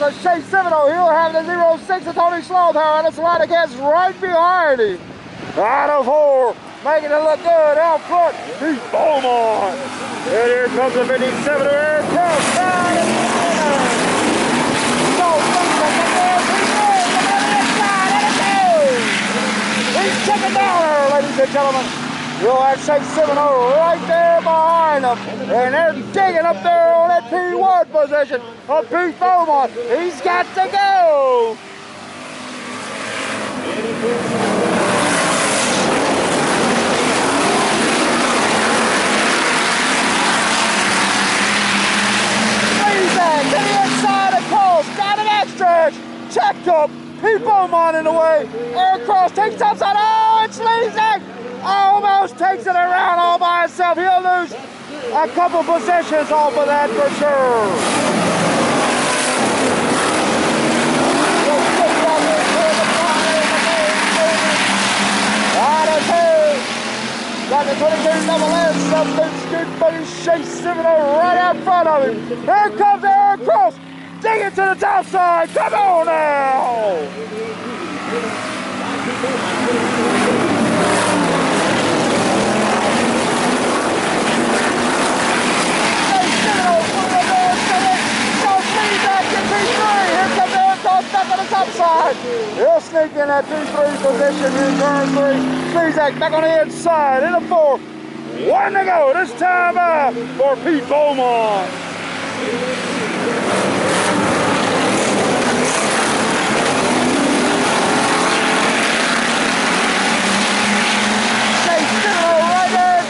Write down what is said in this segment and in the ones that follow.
a Chase Seminole. He'll have the 06 of Tony Slowpower, and it's of cats right behind him. Out of four, making it look good out front. He's Beaumont. And here comes the 57 of Eric He's checking down ladies and gentlemen. You'll have Chase Seminole right there behind them. And they're digging up there on that P1 position of Pete Beaumont. He's got to go. Slezak to the inside of down the back stretch. Checked up. Pete Beaumont in the way. Eric Cross takes topside. Oh, it's Slezak oh, almost takes it around all by himself. He'll lose a couple possessions off of that for sure. Got the 22 double S, something good buddy Chase Seminole right out front of him. Here comes Eric Cross, digging to the top side. Come on now! In that 2-3 position in turn three. Slezak back on the inside in the four. One to go. This time uh, for Pete Beaumont.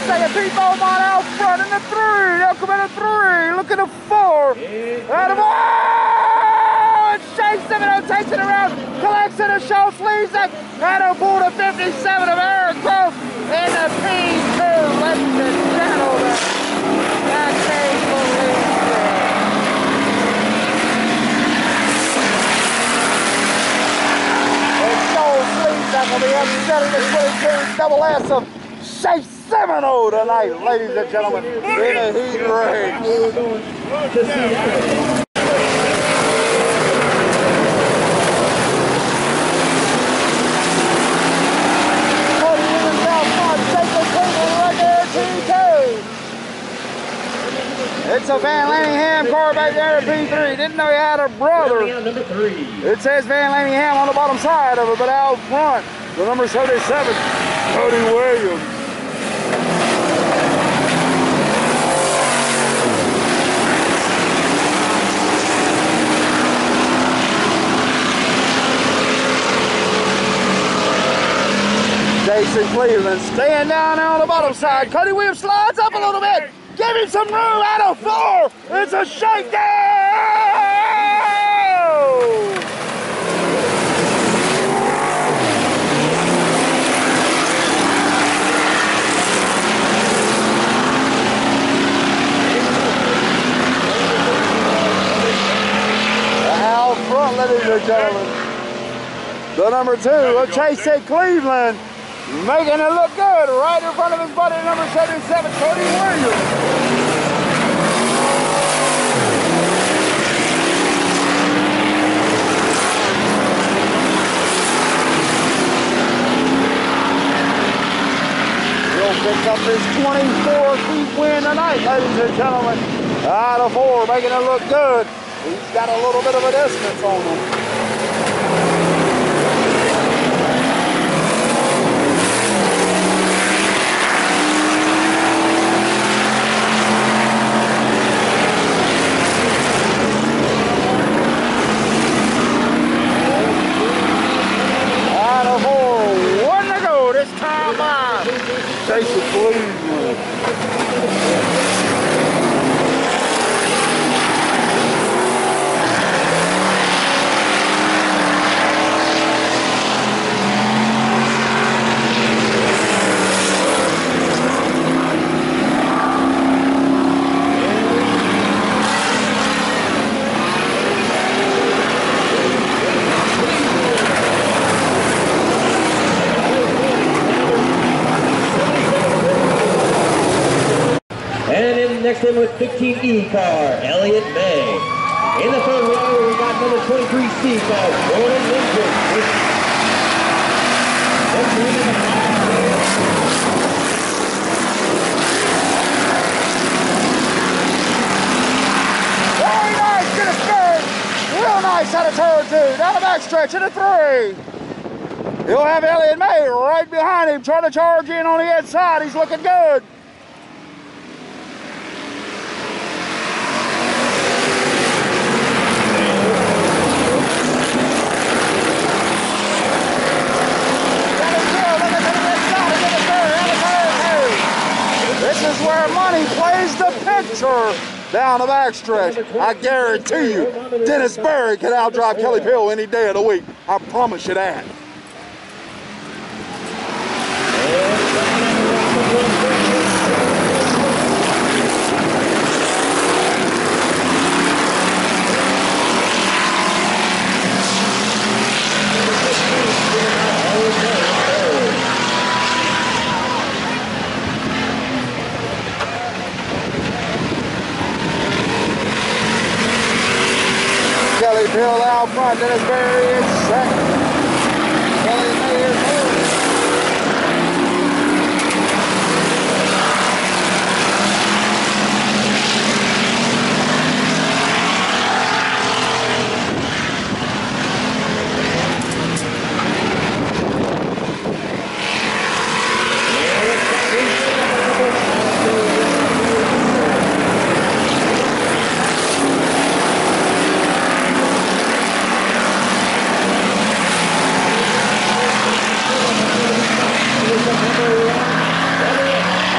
second. Pete Beaumont out front in the three. They'll come in a three. Look at the four. Out of! And Chase Seminole takes it around. Collects it and shows Slezak. And a pull to 57 of Eric in the P2. Ladies and gentlemen. It. And shows will be upsetting the 22 double S of Chase Seminole tonight, ladies and gentlemen, in a heat race. Cody Williams out front, Jacob Cleveland right there, T2. It's a Van Lanningham car back there at P3. Didn't know he had a brother. Number three. It says Van Lanningham on the bottom side of it, but out front, the number 77, Cody Williams. Jason Cleveland staying down there on the bottom side. Cody Williams slides up a little bit. Give him some room out of four. It's a shakedown. Out front, ladies and gentlemen. The number two of Chase at Cleveland. Making it look good right in front of his buddy, number 77, Cody Williams. He'll pick up his 24 feet win tonight, ladies and gentlemen. Out of four, making it look good. He's got a little bit of a distance on him. Out of four, one to go this time by Jason Cleveland. And in next in with 15E car, Elliot May. In the third row, we got number 23 Steve Ball, Gordon Lincoln. Entering in the five Very nice, a spin. Real nice out of turn two. Down the backstretch into three. He'll have Elliot May right behind him trying to charge in on the inside. He's looking good. Is where money plays the picture down the backstretch. I guarantee you, Dennis Berry can outdrive Kelly Pill any day of the week. I promise you that. Kelly Pill out front, Dennis Berry is second. Kelly May is third.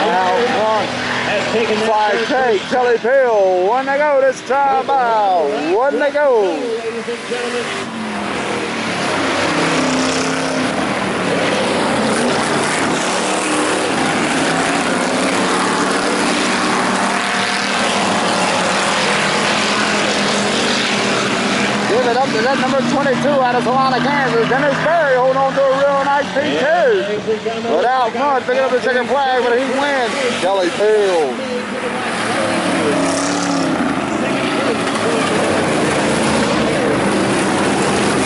Out front. Has taken that 5K, Kelly Pill, one to go this time one to go. Give it up to that number 22 out of Salina, Kansas. Dennis Berry holding on to a real nice P2. ladies But out front, picking up the second flag, but he wins. Kelly Pill.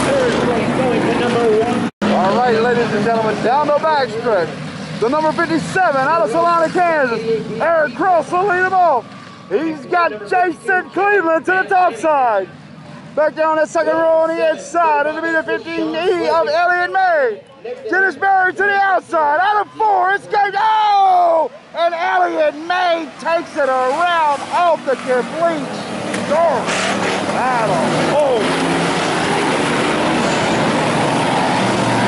third place going to number one. All right, ladies and gentlemen, down the backstretch. The number 57 out of Salina, Kansas. Eric Cross will lead him off. He's got Jason Cleveland to the top side. Back down that second row on the inside. It'll be the 15E of Elliot May. Dennis Berry to the outside. Out of four, it's going oh! And Elliot May takes it around off the complete start. Battle. Oh,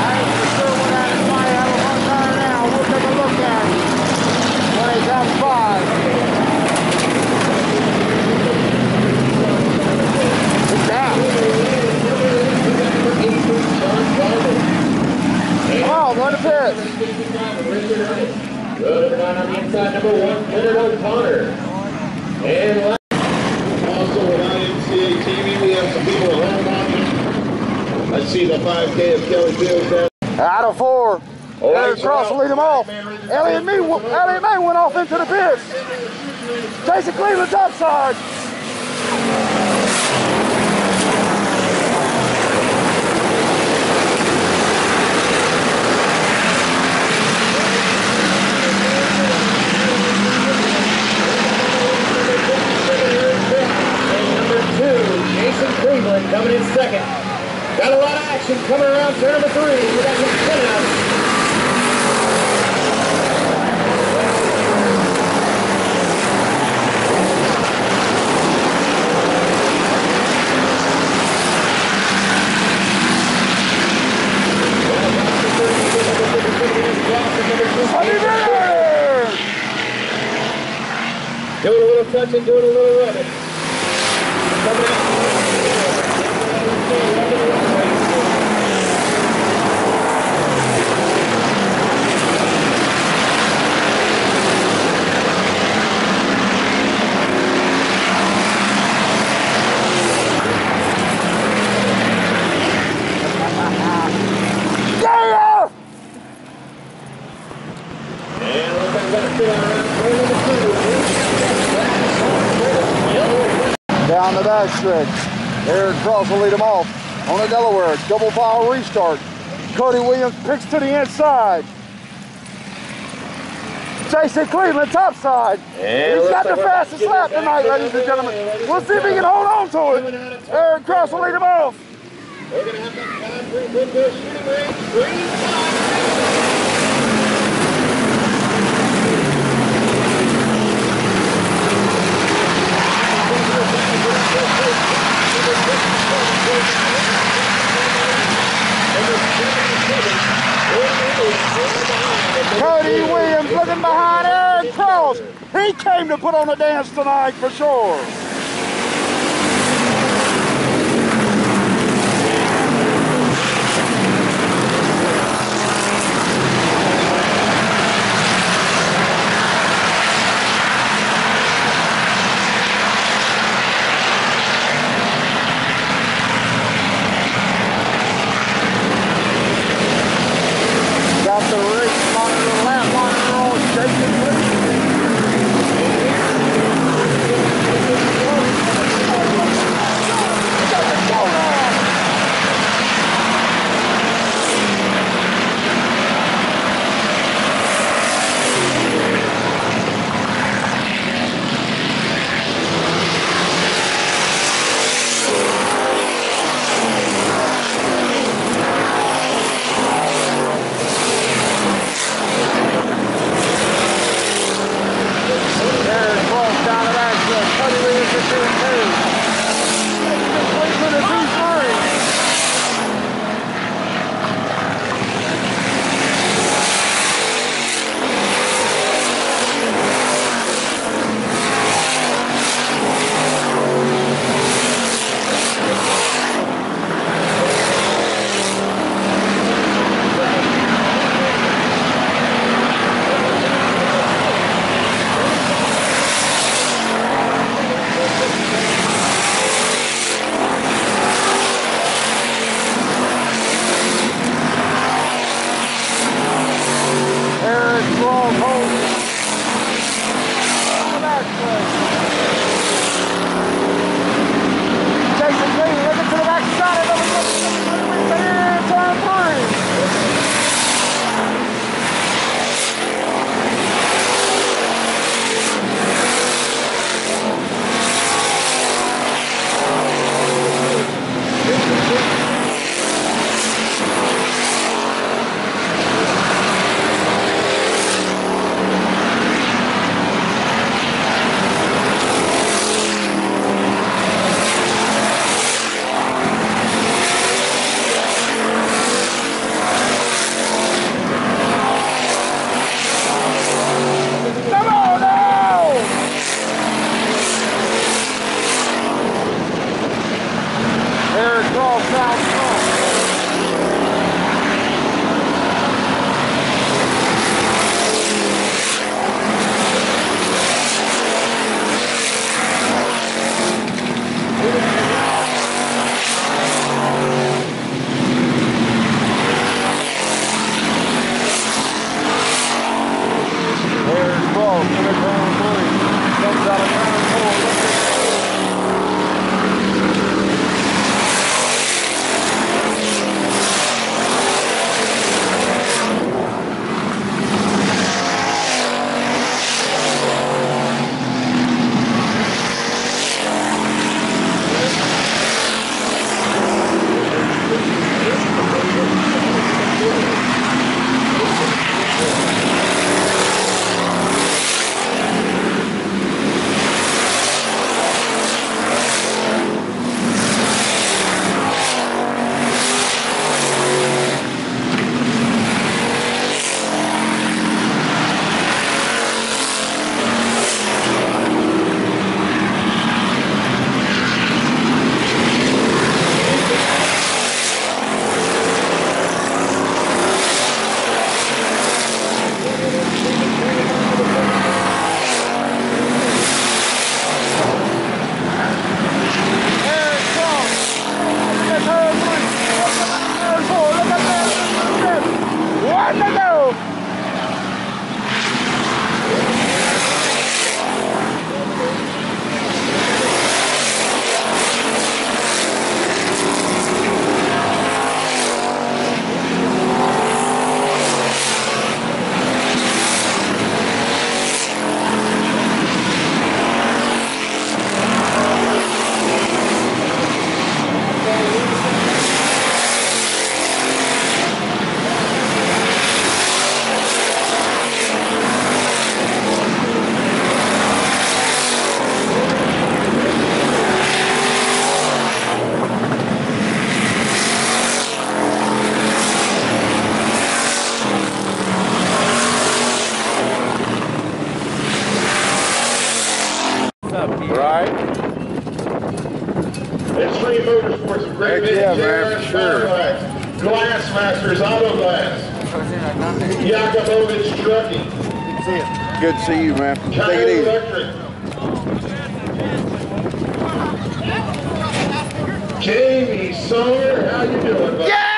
I ain't for sure what that is. Might have a one car now. We'll take a look at it when he comes by. It's down. Come on, go to pits. Good line on the inside, number one, Leonard O'Connor. And last Also with IMCA TV, we have some people at home watching. I see the 5K of Kelly Fields down. Out of four. Oh, Eric he's Cross out. will lead him off. Man, read this Elliot May, thing. Off into the pits. Jason Cleveland's Cleveland coming in second. Got a lot of action coming around turn number three. We got some spinouts. Doing a little touching, doing a little rubbing. Coming Yeah! And looks like we got a spin out around turn number two. Down the backstretch. Eric Cross will lead him off on the Delaware. Double file restart. Cody Williams picks to the inside. Jason Cleveland topside. And He's got the fastest lap tonight, ladies and gentlemen. We'll see if he can hold on to it. Eric Cross will lead him off. We're going to have that time for Goodwill Shooting Range. Green flag. Cody Williams looking behind Eric Cross. He came to put on a dance tonight for sure. Jamie Sawyer, how you doing, buddy? Yeah!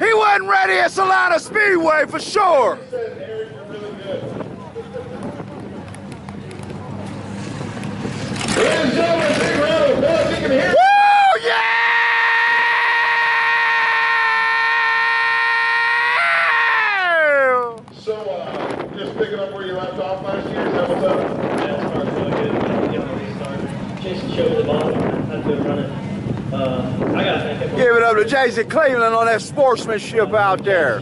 He wasn't ready at Salina Speedway for sure. said Eric, you're really good. Ladies and gentlemen, big round of applause. You can hear Woo! Yeah! So, uh, just picking up where you left off last year, is that what's up? Yeah, it started really good. Get. Jason showed the ball. I've been running. Uh, I gotta thank. Give it up to Jason Cleveland on that sportsmanship out there.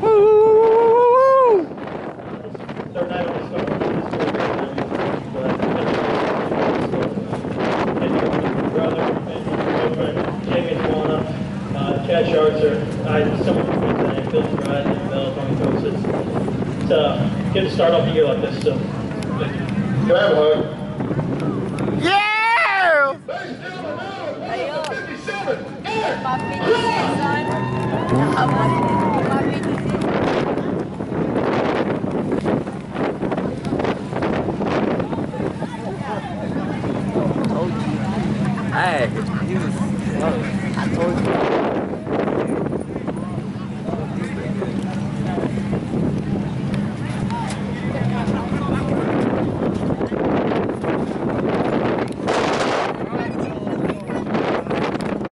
Woo. Third night. Uh, Chad Shartzer, I someone from Cincinnati, Phil Brad, and Bell, Tony Coates. It's, it's uh, good to start off the year like this. So, thank you. Can I have a hug? Yeah! Ladies and gentlemen, now,